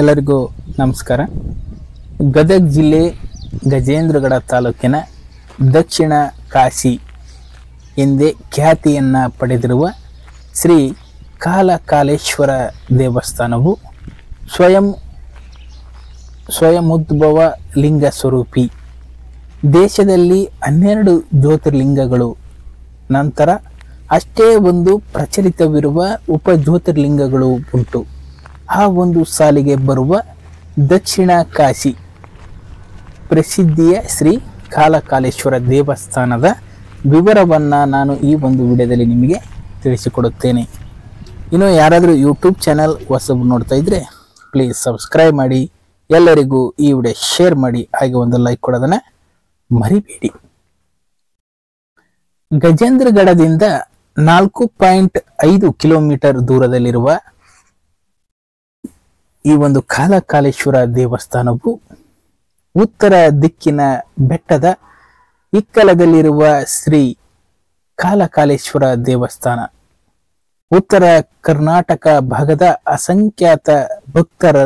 ಎಲ್ಲರಿಗೂ ನಮಸ್ಕಾರ. ಗದಗ ಜಿಲ್ಲೆ ಗಜೇಂದ್ರಗಡ ತಾಲೂಕಿನ ದಕ್ಷಿಣ ಕಾಶಿ ಎಂದೇ ಖ್ಯಾತಿಯನ್ನು ಪಡೆದಿರುವ ಶ್ರೀ ಕಾಲಕಾಲೇಶ್ವರ ದೇವಸ್ಥಾನವು ಸ್ವಯಂ ಸ್ವಯಮುದ್ಭವ ಲಿಂಗ ಸ್ವರೂಪಿ. ದೇಶದಲ್ಲಿ ಹನ್ನೆರಡು ಜ್ಯೋತಿರ್ಲಿಂಗಗಳು. ನಂತರ ಅಷ್ಟೇ ಒಂದು ಪ್ರಚಲಿತವಿರುವ ಉಪ ಜ್ಯೋತಿರ್ಲಿಂಗಗಳು ಉಂಟು. ಆ ಒಂದು ಸಾಲಿಗೆ ಬರುವ ದಕ್ಷಿಣ ಕಾಶಿ ಪ್ರಸಿದ್ಧಿಯ ಶ್ರೀ ಕಾಲಕಾಲೇಶ್ವರ ದೇವಸ್ಥಾನದ ವಿವರವನ್ನು ನಾನು ಈ ಒಂದು ವಿಡಿಯೋದಲ್ಲಿ ನಿಮಗೆ ತಿಳಿಸಿಕೊಡುತ್ತೇನೆ. ಇನ್ನು ಯಾರಾದರೂ ಯೂಟ್ಯೂಬ್ ಚಾನಲ್ ಹೊಸಬ್ ನೋಡ್ತಾ ಇದ್ರೆ ಪ್ಲೀಸ್ ಸಬ್ಸ್ಕ್ರೈಬ್ ಮಾಡಿ, ಎಲ್ಲರಿಗೂ ಈ ವಿಡಿಯೋ ಶೇರ್ ಮಾಡಿ, ಹಾಗೆ ಒಂದು ಲೈಕ್ ಕೊಡೋದನ್ನ ಮರಿಬೇಡಿ. ಗಜೇಂದ್ರಗಢದಿಂದ ನಾಲ್ಕು ಪಾಯಿಂಟ್ ಐದು ಕಿಲೋಮೀಟರ್ ದೂರದಲ್ಲಿರುವ ಈ ಒಂದು ಕಾಲಕಾಲೇಶ್ವರ ದೇವಸ್ಥಾನವು ಉತ್ತರ ದಿಕ್ಕಿನ ಬೆಟ್ಟದ ಇಕ್ಕಲದಲ್ಲಿರುವ ಶ್ರೀ ಕಾಲಕಾಲೇಶ್ವರ ದೇವಸ್ಥಾನ. ಉತ್ತರ ಕರ್ನಾಟಕ ಭಾಗದ ಅಸಂಖ್ಯಾತ ಭಕ್ತರ,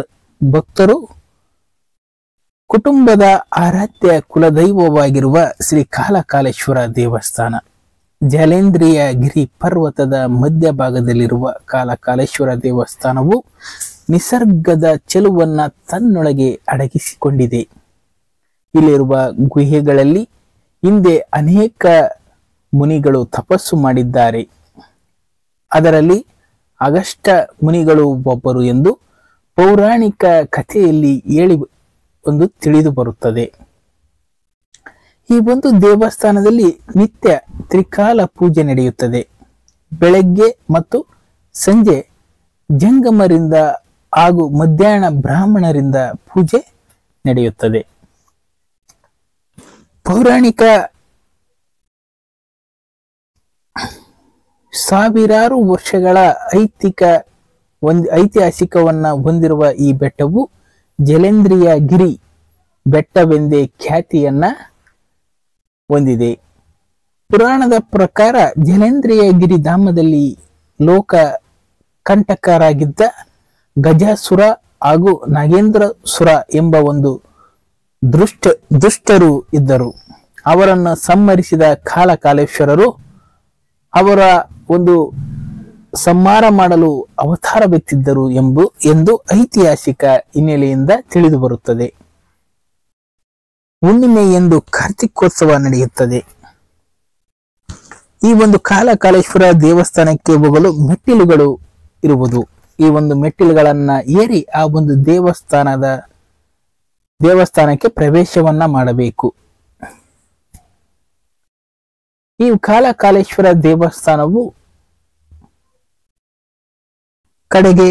ಭಕ್ತರು ಕುಟುಂಬದ ಆರಾಧ್ಯ ಕುಲದೈವವಾಗಿರುವ ಶ್ರೀ ಕಾಲಕಾಲೇಶ್ವರ ದೇವಸ್ಥಾನ. ಜಲೇಂದ್ರಿಯ ಗಿರಿ ಪರ್ವತದ ಮಧ್ಯಭಾಗದಲ್ಲಿರುವ ಕಾಲಕಾಲೇಶ್ವರ ದೇವಸ್ಥಾನವು ನಿಸರ್ಗದ ಚೆಲುವನ್ನ ತನ್ನೊಳಗೆ ಅಡಗಿಸಿಕೊಂಡಿದೆ. ಇಲ್ಲಿರುವ ಗುಹೆಗಳಲ್ಲಿ ಹಿಂದೆ ಅನೇಕ ಮುನಿಗಳು ತಪಸ್ಸು ಮಾಡಿದ್ದಾರೆ. ಅದರಲ್ಲಿ ಅಗಷ್ಟ ಮುನಿಗಳು ಒಬ್ಬರು ಎಂದು ಪೌರಾಣಿಕ ಕಥೆಯಲ್ಲಿ ಹೇಳಿ ಒಂದು ತಿಳಿದು ಬರುತ್ತದೆ. ಈ ಒಂದು ದೇವಸ್ಥಾನದಲ್ಲಿ ನಿತ್ಯ ತ್ರಿಕಾಲ ಪೂಜೆ ನಡೆಯುತ್ತದೆ. ಬೆಳಗ್ಗೆ ಮತ್ತು ಸಂಜೆ ಜಂಗಮರಿಂದ ಹಾಗೂ ಮಧ್ಯಾಹ್ನ ಬ್ರಾಹ್ಮಣರಿಂದ ಪೂಜೆ ನಡೆಯುತ್ತದೆ. ಪೌರಾಣಿಕ ಸಾವಿರಾರು ವರ್ಷಗಳ ಐತಿಕ ಒಂದು ಐತಿಹಾಸಿಕವನ್ನ ಹೊಂದಿರುವ ಈ ಬೆಟ್ಟವು ಜಲೇಂದ್ರಿಯ ಗಿರಿ ಬೆಟ್ಟವೆಂದೇ ಖ್ಯಾತಿಯನ್ನ ಹೊಂದಿದೆ. ಪುರಾಣದ ಪ್ರಕಾರ ಜಲೇಂದ್ರಿಯ ಗಿರಿ ಧಾಮದಲ್ಲಿ ಲೋಕ ಕಂಟಕರಾಗಿದ್ದ ಗಜಾಸುರ ಹಾಗೂ ನಾಗೇಂದ್ರ ಸುರ ಎಂಬ ಒಂದು ದೃಷ್ಟ, ದುಷ್ಟರು ಇದ್ದರು. ಅವರನ್ನು ಸಂಹರಿಸಿದ ಕಾಲಕಾಲೇಶ್ವರರು ಅವರ ಒಂದು ಸಂಹಾರ ಮಾಡಲು ಅವತಾರವೆತ್ತಿದ್ದರು ಎಂಬು, ಎಂದು ಐತಿಹಾಸಿಕ ಹಿನ್ನೆಲೆಯಿಂದ ತಿಳಿದು ಬರುತ್ತದೆ ಹುಣ್ಣಿಮೆ ಎಂದು ಕಾರ್ತಿಕೋತ್ಸವ ನಡೆಯುತ್ತದೆ. ಈ ಒಂದು ಕಾಲಕಾಲೇಶ್ವರ ದೇವಸ್ಥಾನಕ್ಕೆ ಹೋಗಲು ಮೆಟ್ಟಿಲುಗಳು ಇರುವುದು. ಈ ಒಂದು ಮೆಟ್ಟಿಲುಗಳನ್ನ ಏರಿ ಆ ಒಂದು ದೇವಸ್ಥಾನದ ದೇವಸ್ಥಾನಕ್ಕೆ ಪ್ರವೇಶವನ್ನ ಮಾಡಬೇಕು. ಈ ಕಾಲಕಾಲೇಶ್ವರ ದೇವಸ್ಥಾನವು ಕಡೆಗೆ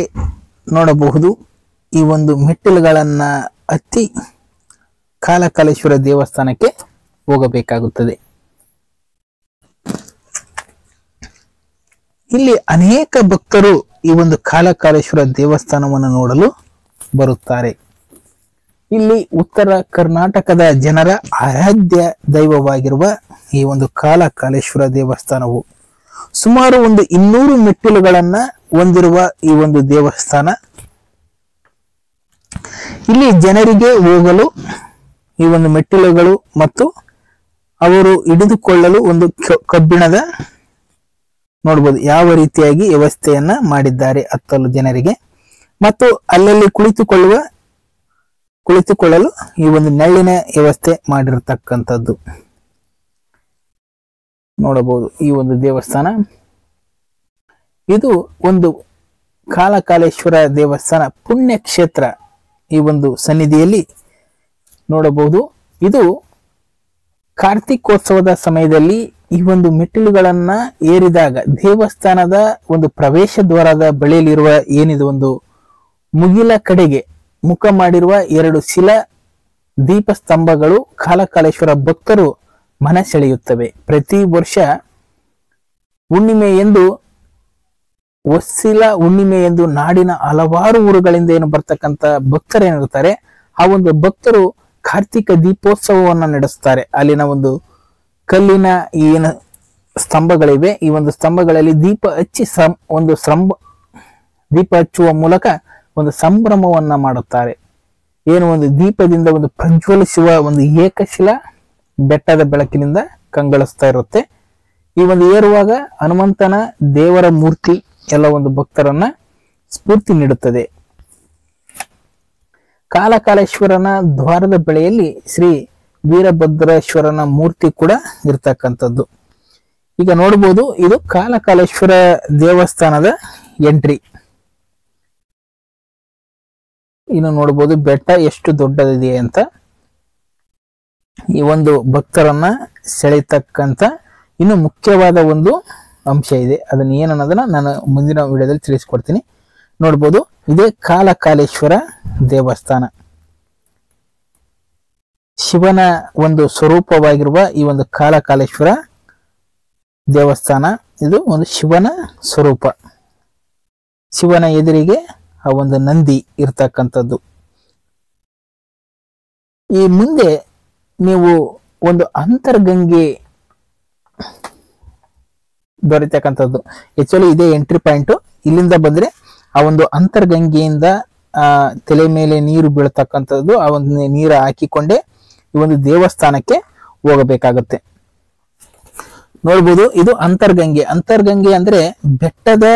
ನೋಡಬಹುದು. ಈ ಒಂದು ಮೆಟ್ಟಿಲುಗಳನ್ನ ಹತ್ತಿ ಕಾಲಕಾಲೇಶ್ವರ ದೇವಸ್ಥಾನಕ್ಕೆ ಹೋಗಬೇಕಾಗುತ್ತದೆ. ಇಲ್ಲಿ ಅನೇಕ ಭಕ್ತರು ಈ ಒಂದು ಕಾಲಕಾಲೇಶ್ವರ ದೇವಸ್ಥಾನವನ್ನು ನೋಡಲು ಬರುತ್ತಾರೆ. ಇಲ್ಲಿ ಉತ್ತರ ಕರ್ನಾಟಕದ ಜನರ ಆರಾಧ್ಯ ದೈವವಾಗಿರುವ ಈ ಒಂದು ಕಾಲಕಾಲೇಶ್ವರ ದೇವಸ್ಥಾನವು ಸುಮಾರು ಒಂದು ಇನ್ನೂರು ಮೆಟ್ಟಿಲುಗಳನ್ನ ಹೊಂದಿರುವ ಈ ಒಂದು ದೇವಸ್ಥಾನ. ಇಲ್ಲಿ ಜನರಿಗೆ ಹೋಗಲು ಈ ಒಂದು ಮೆಟ್ಟಿಲುಗಳು ಮತ್ತು ಅವರು ಹಿಡಿದುಕೊಳ್ಳಲು ಒಂದು ಕಬ್ಬಿಣದ ನೋಡ್ಬೋದು ಯಾವ ರೀತಿಯಾಗಿ ವ್ಯವಸ್ಥೆಯನ್ನ ಮಾಡಿದ್ದಾರೆ ಹತ್ತಲು ಜನರಿಗೆ. ಮತ್ತು ಅಲ್ಲಲ್ಲಿ ಕುಳಿತುಕೊಳ್ಳುವ, ಕುಳಿತುಕೊಳ್ಳಲು ಈ ಒಂದು ನೆಳ್ಳಿನ ವ್ಯವಸ್ಥೆ ಮಾಡಿರತಕ್ಕಂಥದ್ದು. ನೋಡಬಹುದು ಈ ಒಂದು ದೇವಸ್ಥಾನ. ಇದು ಒಂದು ಕಾಲಕಾಲೇಶ್ವರ ದೇವಸ್ಥಾನ ಪುಣ್ಯ ಕ್ಷೇತ್ರ ಈ ಒಂದು ಸನ್ನಿಧಿಯಲ್ಲಿ ನೋಡಬಹುದು. ಇದು ಕಾರ್ತಿಕೋತ್ಸವದ ಸಮಯದಲ್ಲಿ ಈ ಒಂದು ಮೆಟ್ಟಿಲುಗಳನ್ನ ಏರಿದಾಗ ದೇವಸ್ಥಾನದ ಒಂದು ಪ್ರವೇಶ ದ್ವಾರದ ಬಳಿಯಲ್ಲಿರುವ ಏನಿದೆ ಒಂದು ಮುಗಿಲ ಕಡೆಗೆ ಮುಖ ಮಾಡಿರುವ ಎರಡು ಶಿಲಾ ದೀಪ ಸ್ತಂಭಗಳು ಕಾಲಕಾಲೇಶ್ವರ ಭಕ್ತರು ಮನ ಸೆಳೆಯುತ್ತವೆ ಪ್ರತಿ ವರ್ಷ ಹುಣ್ಣಿಮೆ ಎಂದು ಒಸ್ಸಿಲ ಹುಣ್ಣಿಮೆ ಎಂದು ನಾಡಿನ ಹಲವಾರು ಊರುಗಳಿಂದ ಏನು ಬರ್ತಕ್ಕಂತ ಭಕ್ತರೇನಿರ್ತಾರೆ ಆ ಒಂದು ಭಕ್ತರು ಕಾರ್ತಿಕ ದೀಪೋತ್ಸವವನ್ನ ನಡೆಸ್ತಾರೆ. ಅಲ್ಲಿನ ಒಂದು ಕಲ್ಲಿನ ಏನು ಸ್ತಂಭಗಳಿವೆ, ಈ ಒಂದು ಸ್ತಂಭಗಳಲ್ಲಿ ದೀಪ ಹಚ್ಚಿ ಸಂ, ಒಂದು ಸಂಭ, ದೀಪ ಹಚ್ಚುವ ಮೂಲಕ ಒಂದು ಸಂಭ್ರಮವನ್ನ ಮಾಡುತ್ತಾರೆ. ಏನು ಒಂದು ದೀಪದಿಂದ ಒಂದು ಪ್ರಜ್ವಲಿಸುವ ಒಂದು ಏಕಶಿಲ ಬೆಟ್ಟದ ಬೆಳಕಿನಿಂದ ಕಂಗೊಳಿಸ್ತಾ ಇರುತ್ತೆ. ಈ ಒಂದು ಏರುವಾಗ ಹನುಮಂತನ ದೇವರ ಮೂರ್ತಿ ಎಲ್ಲ ಒಂದು ಭಕ್ತರನ್ನ ಸ್ಫೂರ್ತಿ ನೀಡುತ್ತದೆ. ಕಾಲಕಾಲೇಶ್ವರನ ದ್ವಾರದ ಬೆಳೆಯಲ್ಲಿ ಶ್ರೀ ವೀರಭದ್ರೇಶ್ವರನ ಮೂರ್ತಿ ಕೂಡ ಇರ್ತಕ್ಕಂಥದ್ದು. ಈಗ ನೋಡ್ಬೋದು, ಇದು ಕಾಲಕಾಲೇಶ್ವರ ದೇವಸ್ಥಾನದ ಎಂಟ್ರಿ. ಇನ್ನು ನೋಡ್ಬೋದು, ಬೆಟ್ಟ ಎಷ್ಟು ದೊಡ್ಡದಿದೆ ಅಂತ. ಈ ಒಂದು ಭಕ್ತರನ್ನ ಸೆಳೆತಕ್ಕಂಥ ಇನ್ನು ಮುಖ್ಯವಾದ ಒಂದು ಅಂಶ ಇದೆ. ಅದನ್ನ ಏನನ್ನೋದನ್ನ ನಾನು ಮುಂದಿನ ವಿಡಿಯೋದಲ್ಲಿ ತಿಳಿಸ್ಕೊಡ್ತೀನಿ. ನೋಡ್ಬೋದು, ಇದೇ ಕಾಲಕಾಲೇಶ್ವರ ದೇವಸ್ಥಾನ. ಶಿವನ ಒಂದು ಸ್ವರೂಪವಾಗಿರುವ ಈ ಒಂದು ಕಾಲಕಾಲೇಶ್ವರ ದೇವಸ್ಥಾನ, ಇದು ಒಂದು ಶಿವನ ಸ್ವರೂಪ. ಶಿವನ ಎದುರಿಗೆ ಆ ಒಂದು ನಂದಿ ಇರ್ತಕ್ಕಂಥದ್ದು. ಈ ಮುಂದೆ ನೀವು ಒಂದು ಅಂತರ್ಗಂಗೆ ದೊರೆತಕ್ಕಂಥದ್ದು ಆಕ್ಚುಲಿ ಇದೇ ಎಂಟ್ರಿ ಪಾಯಿಂಟ್ ಇಲ್ಲಿಂದ ಬಂದ್ರೆ ಆ ಒಂದು ಅಂತರ್ಗಂಗೆಯಿಂದ, ಆ, ತಲೆ ಮೇಲೆ ನೀರು ಬೀಳ್ತಕ್ಕಂಥದ್ದು, ಆ ಒಂದು ನೀರು ಹಾಕಿಕೊಂಡೇ ಈ ಒಂದು ದೇವಸ್ಥಾನಕ್ಕೆ ಹೋಗಬೇಕಾಗುತ್ತೆ. ನೋಡ್ಬೋದು, ಇದು ಅಂತರ್ಗಂಗೆ. ಅಂತರ್ಗಂಗೆ ಅಂದ್ರೆ ಬೆಟ್ಟದ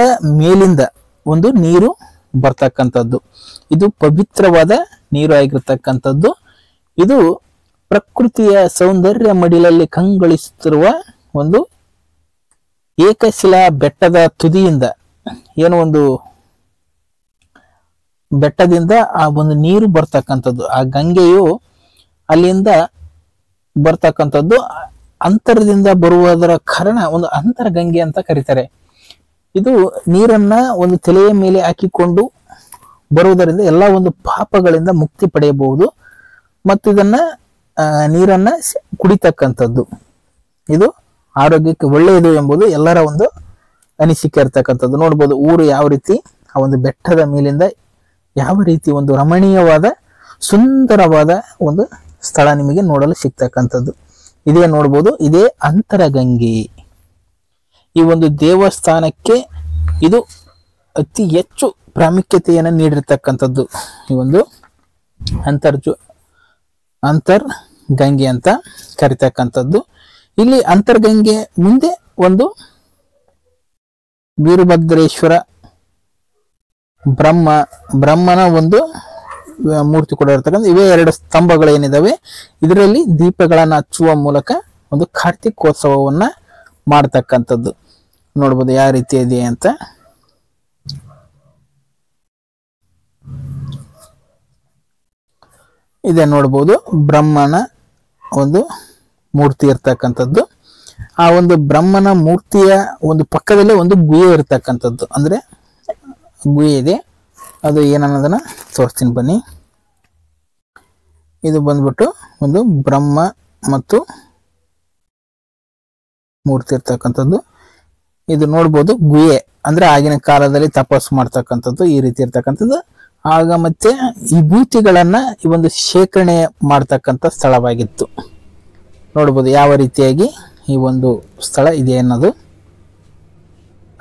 ಮೇಲಿಂದ ಒಂದು ನೀರು ಬರ್ತಕ್ಕಂಥದ್ದು. ಇದು ಪವಿತ್ರವಾದ ನೀರು ಆಗಿರ್ತಕ್ಕಂಥದ್ದು. ಇದು ಪ್ರಕೃತಿಯ ಸೌಂದರ್ಯ ಮಡಿಲಲ್ಲಿ ಕಂಗೊಳಿಸುತ್ತಿರುವ ಒಂದು ಏಕಶಿಲಾ ಬೆಟ್ಟದ ತುದಿಯಿಂದ, ಏನು ಒಂದು ಬೆಟ್ಟದಿಂದ ಆ ಒಂದು ನೀರು ಬರ್ತಕ್ಕಂಥದ್ದು. ಆ ಗಂಗೆಯು ಅಲ್ಲಿಂದ ಬರ್ತಕ್ಕಂಥದ್ದು ಅಂತರದಿಂದ ಬರುವುದರ ಕಾರಣ ಒಂದು ಅಂತರಗಂಗೆ ಅಂತ ಕರೀತಾರೆ. ಇದು ನೀರನ್ನ ಒಂದು ತಲೆಯ ಮೇಲೆ ಹಾಕಿಕೊಂಡು ಬರುವುದರಿಂದ ಎಲ್ಲ ಒಂದು ಪಾಪಗಳಿಂದ ಮುಕ್ತಿ ಪಡೆಯಬಹುದು. ಮತ್ತು ಇದನ್ನ ನೀರನ್ನ ಕುಡಿತಕ್ಕಂಥದ್ದು. ಇದು ಆರೋಗ್ಯಕ್ಕೆ ಒಳ್ಳೆಯದು ಎಂಬುದು ಎಲ್ಲರ ಒಂದು ಅನಿಸಿಕೆ ಇರ್ತಕ್ಕಂಥದ್ದು. ನೋಡ್ಬೋದು ಊರು ಯಾವ ರೀತಿ, ಆ ಒಂದು ಬೆಟ್ಟದ ಮೇಲಿಂದ ಯಾವ ರೀತಿ ಒಂದು ರಮಣೀಯವಾದ ಸುಂದರವಾದ ಒಂದು ಸ್ಥಳ ನಿಮಗೆ ನೋಡಲು ಸಿಗ್ತಕ್ಕಂಥದ್ದು. ಇದೇ ನೋಡ್ಬೋದು, ಇದೇ ಅಂತರಗಂಗೆ. ಈ ಒಂದು ದೇವಸ್ಥಾನಕ್ಕೆ ಇದು ಅತಿ ಹೆಚ್ಚು ಪ್ರಾಮುಖ್ಯತೆಯನ್ನು ನೀಡಿರ್ತಕ್ಕಂಥದ್ದು. ಈ ಒಂದು ಅಂತರ್ಜು ಅಂತರ್ ಗಂಗೆ ಅಂತ ಕರಿತಕ್ಕಂಥದ್ದು. ಇಲ್ಲಿ ಅಂತರ್ಗಂಗೆ ಮುಂದೆ ಒಂದು ವೀರಭದ್ರೇಶ್ವರ ಬ್ರಹ್ಮ, ಬ್ರಹ್ಮನ ಒಂದು ಮೂರ್ತಿ ಕೂಡ ಇರ್ತಕ್ಕಂಥ ಇವೇ ಎರಡು ಸ್ತಂಭಗಳೇನಿದಾವೆ. ಇದರಲ್ಲಿ ದೀಪಗಳನ್ನು ಹಚ್ಚುವ ಮೂಲಕ ಒಂದು ಕಾರ್ತಿಕೋತ್ಸವವನ್ನು ಮಾಡ್ತಕ್ಕಂಥದ್ದು. ನೋಡ್ಬೋದು ಯಾವ ರೀತಿ ಇದೆ ಅಂತ. ಇದೆ ನೋಡ್ಬೋದು ಬ್ರಹ್ಮನ ಒಂದು ಮೂರ್ತಿ ಇರ್ತಕ್ಕಂಥದ್ದು. ಆ ಒಂದು ಬ್ರಹ್ಮನ ಮೂರ್ತಿಯ ಒಂದು ಪಕ್ಕದಲ್ಲೇ ಒಂದು ಗುಹೆ ಇರ್ತಕ್ಕಂಥದ್ದು. ಅಂದ್ರೆ ಗುಹೆ ಇದೆ. ಅದು ಏನನ್ನೋದನ್ನು ತೋರಿಸ್ತೀನಿ ಬನ್ನಿ. ಇದು ಬಂದ್ಬಿಟ್ಟು ಒಂದು ಬ್ರಹ್ಮ ಮತ್ತು ಮೂರ್ತಿ ಇರ್ತಕ್ಕಂಥದ್ದು. ಇದು ನೋಡ್ಬೋದು ಗುಹೆ, ಅಂದರೆ ಆಗಿನ ಕಾಲದಲ್ಲಿ ತಪಸ್ಸು ಮಾಡ್ತಕ್ಕಂಥದ್ದು ಈ ರೀತಿ ಇರ್ತಕ್ಕಂಥದ್ದು. ಆಗ ಮತ್ತೆ ಭೂತಿಗಳನ್ನು ಈ ಒಂದು ಶೇಖರಣೆ ಮಾಡ್ತಕ್ಕಂಥ ಸ್ಥಳವಾಗಿತ್ತು. ನೋಡ್ಬೋದು ಯಾವ ರೀತಿಯಾಗಿ ಈ ಒಂದು ಸ್ಥಳ ಇದೆ ಅನ್ನೋದು.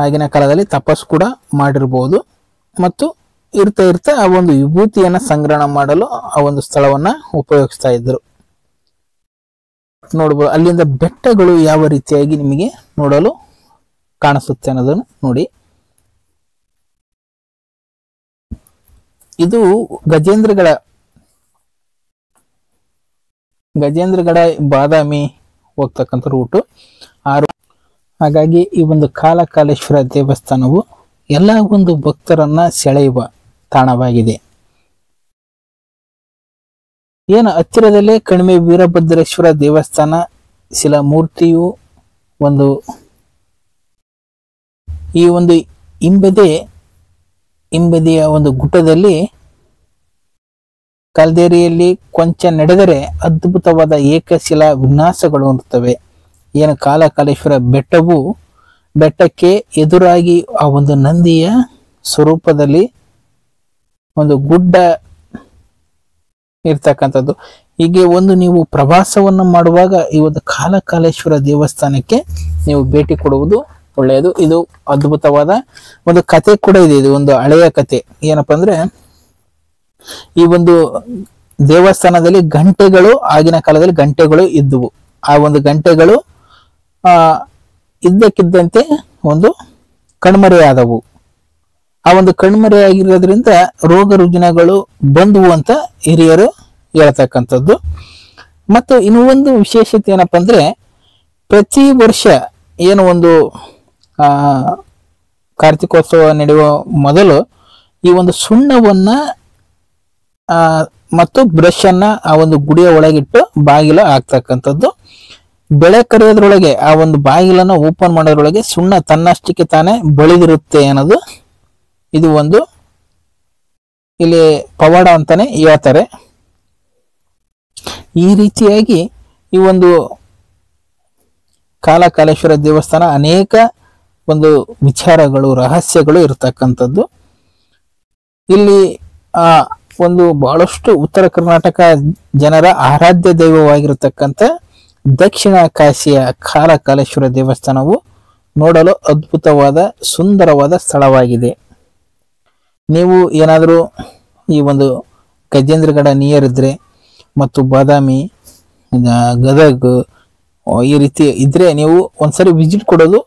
ಆಗಿನ ಕಾಲದಲ್ಲಿ ತಪಸ್ಸು ಕೂಡ ಮಾಡಿರ್ಬೋದು. ಮತ್ತು ಇರ್ತಾ ಇರ್ತಾ ಆ ಒಂದು ವಿಭೂತಿಯನ್ನ ಸಂಗ್ರಹಣ ಮಾಡಲು ಆ ಒಂದು ಸ್ಥಳವನ್ನ ಉಪಯೋಗಿಸ್ತಾ ಇದ್ರು. ನೋಡ್ಬೋದು, ಅಲ್ಲಿಂದ ಬೆಟ್ಟಗಳು ಯಾವ ರೀತಿಯಾಗಿ ನಿಮಗೆ ನೋಡಲು ಕಾಣಿಸುತ್ತೆ ಅನ್ನೋದನ್ನು ನೋಡಿ. ಇದು ಗಜೇಂದ್ರಗಡ. ಗಜೇಂದ್ರಗಡ ಬಾದಾಮಿ ಹೋಗ್ತಕ್ಕಂಥ ರೂಟು. ಆರು ಹಾಗಾಗಿ ಈ ಒಂದು ಕಾಲಕಾಲೇಶ್ವರ ದೇವಸ್ಥಾನವು ಎಲ್ಲ ಒಂದು ಭಕ್ತರನ್ನ ಸೆಳೆಯುವ ತಾಣವಾಗಿದೆ ಏನು ಹತ್ತಿರದಲ್ಲೇ ಕಣಿಮೆ ವೀರಭದ್ರೇಶ್ವರ ದೇವಸ್ಥಾನ, ಶಿಲಾಮೂರ್ತಿಯು ಒಂದು ಈ ಒಂದು ಹಿಂಬದಿ, ಹಿಂಬದಿಯ ಒಂದು ಗುಟ್ಟದಲ್ಲಿ ಕಲ್ದೇರಿಯಲ್ಲಿ ಕೊಂಚ ನಡೆದರೆ ಅದ್ಭುತವಾದ ಏಕಶಿಲಾ ವಿನ್ಯಾಸಗಳು ಇರುತ್ತವೆ ಏನು ಕಾಲಕಾಲೇಶ್ವರ ಬೆಟ್ಟವು, ಬೆಟ್ಟಕ್ಕೆ ಎದುರಾಗಿ ಆ ಒಂದು ನಂದಿಯ ಸ್ವರೂಪದಲ್ಲಿ ಒಂದು ಗುಡ್ಡ ಇರ್ತಕ್ಕಂಥದ್ದು. ಹೀಗೆ ಒಂದು ನೀವು ಪ್ರವಾಸವನ್ನು ಮಾಡುವಾಗ ಈ ಒಂದು ಕಾಲಕಾಲೇಶ್ವರ ದೇವಸ್ಥಾನಕ್ಕೆ ನೀವು ಭೇಟಿ ಕೊಡುವುದು ಒಳ್ಳೆಯದು. ಇದು ಅದ್ಭುತವಾದ ಒಂದು ಕತೆ ಕೂಡ ಇದೆ. ಇದು ಒಂದು ಹಳೆಯ ಕತೆ. ಏನಪ್ಪಾ ಅಂದ್ರೆ, ಈ ಒಂದು ದೇವಸ್ಥಾನದಲ್ಲಿ ಗಂಟೆಗಳು, ಆಗಿನ ಕಾಲದಲ್ಲಿ ಗಂಟೆಗಳು ಇದ್ದುವು. ಆ ಒಂದು ಗಂಟೆಗಳು, ಆ, ಇದ್ದಕ್ಕಿದ್ದಂತೆ ಒಂದು ಕಣ್ಮರೆಯಾದವು. ಆ ಒಂದು ಕಣ್ಮರೆಯಾಗಿರೋದ್ರಿಂದ ರೋಗ ರುಜಿನಗಳು ಬಂದವು ಅಂತ ಹಿರಿಯರು ಹೇಳ್ತಕ್ಕಂಥದ್ದು. ಮತ್ತು ಇನ್ನು ಒಂದು ವಿಶೇಷತೆ ಏನಪ್ಪ ಅಂದರೆ ಪ್ರತಿ ವರ್ಷ ಏನು ಒಂದು ಕಾರ್ತಿಕೋತ್ಸವ ನಡೆಯುವ ಮೊದಲು ಈ ಒಂದು ಸುಣ್ಣವನ್ನ ಮತ್ತು ಬ್ರಷ್ ಅನ್ನ ಆ ಒಂದು ಗುಡಿಯ ಒಳಗಿಟ್ಟು ಬಾಗಿಲ ಹಾಕ್ತಕ್ಕಂಥದ್ದು. ಬೆಳೆ ಕರೆಯೋದ್ರೊಳಗೆ ಆ ಒಂದು ಬಾಗಿಲನ್ನು ಓಪನ್ ಮಾಡೋದ್ರೊಳಗೆ ಸುಣ್ಣ ತನ್ನಷ್ಟಕ್ಕೆ ತಾನೇ ಬೆಳೆದಿರುತ್ತೆ ಅನ್ನೋದು ಇದು ಒಂದು ಇಲ್ಲಿ ಪವಾಡ ಅಂತಾನೆ ಹೇಳ್ತಾರೆ. ಈ ರೀತಿಯಾಗಿ ಈ ಒಂದು ಕಾಲಕಾಲೇಶ್ವರ ದೇವಸ್ಥಾನ ಅನೇಕ ಒಂದು ವಿಚಾರಗಳು, ರಹಸ್ಯಗಳು ಇರತಕ್ಕಂಥದ್ದು. ಇಲ್ಲಿ, ಆ, ಒಂದು ಬಹಳಷ್ಟು ಉತ್ತರ ಕರ್ನಾಟಕ ಜನರ ಆರಾಧ್ಯ ದೈವವಾಗಿರತಕ್ಕಂಥ ದಕ್ಷಿಣ ಕಾಶಿಯ ಕಾಲಕಾಲೇಶ್ವರ ದೇವಸ್ಥಾನವು ನೋಡಲು ಅದ್ಭುತವಾದ, ಸುಂದರವಾದ ಸ್ಥಳವಾಗಿದೆ. ನೀವು ಏನಾದರೂ ಈ ಒಂದು ಗಜೇಂದ್ರಗಡ ನಿಯರ್ ಇದ್ದರೆ ಮತ್ತು ಬಾದಾಮಿ ಗದಗ ಈ ರೀತಿ ಇದ್ದರೆ ನೀವು ಒಂದ್ಸರಿ ವಿಸಿಟ್ ಕೊಡೋದು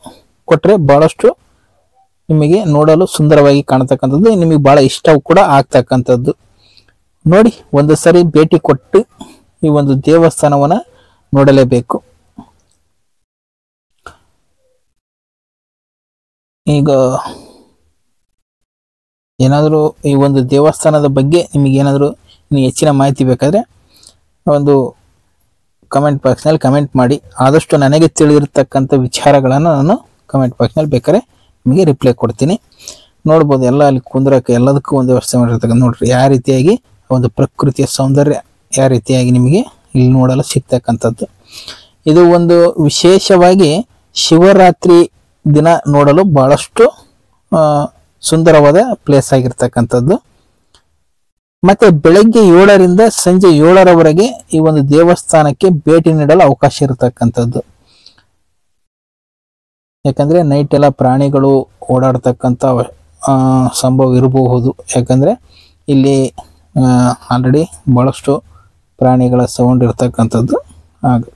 ಕೊಟ್ಟರೆ ಭಾಳಷ್ಟು ನಿಮಗೆ ನೋಡಲು ಸುಂದರವಾಗಿ ಕಾಣತಕ್ಕಂಥದ್ದು, ನಿಮಗೆ ಭಾಳ ಇಷ್ಟ ಕೂಡ ಆಗ್ತಕ್ಕಂಥದ್ದು. ನೋಡಿ ಒಂದು ಸರಿ ಭೇಟಿ ಕೊಟ್ಟು ಈ ಒಂದು ದೇವಸ್ಥಾನವನ್ನು ನೋಡಲೇಬೇಕು. ಈಗ ಏನಾದರೂ ಈ ಒಂದು ದೇವಸ್ಥಾನದ ಬಗ್ಗೆ ನಿಮಗೆ ಏನಾದರೂ ಇನ್ನು ಹೆಚ್ಚಿನ ಮಾಹಿತಿ ಬೇಕಾದರೆ ಒಂದು ಕಮೆಂಟ್ ಬಾಕ್ಸ್ನಲ್ಲಿ ಕಮೆಂಟ್ ಮಾಡಿ. ಆದಷ್ಟು ನನಗೆ ತಿಳಿದಿರ್ತಕ್ಕಂಥ ವಿಚಾರಗಳನ್ನು ನಾನು ಕಮೆಂಟ್ ಬಾಕ್ಸ್ನಲ್ಲಿ ಬೇಕಾದ್ರೆ ನಿಮಗೆ ರಿಪ್ಲೈ ಕೊಡ್ತೀನಿ. ನೋಡ್ಬೋದು ಎಲ್ಲ ಅಲ್ಲಿ ಕುಂದ್ರಕ್ಕೆ ಎಲ್ಲದಕ್ಕೂ ಒಂದು ವ್ಯವಸ್ಥೆ ಮಾಡಿರ್ತಕ್ಕಂಥ ನೋಡ್ರಿ ಯಾವ ರೀತಿಯಾಗಿ ಒಂದು ಪ್ರಕೃತಿಯ ಸೌಂದರ್ಯ ಯಾವ ರೀತಿಯಾಗಿ ನಿಮಗೆ ಇಲ್ಲಿ ನೋಡಲು ಸಿಗ್ತಕ್ಕಂಥದ್ದು. ಇದು ಒಂದು ವಿಶೇಷವಾಗಿ ಶಿವರಾತ್ರಿ ದಿನ ನೋಡಲು ಬಹಳಷ್ಟು ಆ, ಸುಂದರವಾದ ಪ್ಲೇಸ್ ಆಗಿರ್ತಕ್ಕಂಥದ್ದು. ಮತ್ತೆ ಬೆಳಗ್ಗೆ ಏಳರಿಂದ ಸಂಜೆ ಏಳರವರೆಗೆ ಈ ಒಂದು ದೇವಸ್ಥಾನಕ್ಕೆ ಭೇಟಿ ನೀಡಲು ಅವಕಾಶ ಇರತಕ್ಕಂಥದ್ದು. ಯಾಕಂದ್ರೆ ನೈಟ್ ಎಲ್ಲ ಪ್ರಾಣಿಗಳು ಓಡಾಡ್ತಕ್ಕಂಥ ಸಂಭವ ಇರಬಹುದು ಯಾಕಂದ್ರೆ ಇಲ್ಲಿ ಆಲ್ರೆಡಿ ಬಹಳಷ್ಟು ಪ್ರಾಣಿಗಳ ಸೌಂಡ್ ಇರ್ತಕ್ಕಂಥದ್ದು. ಹಾಗೆ.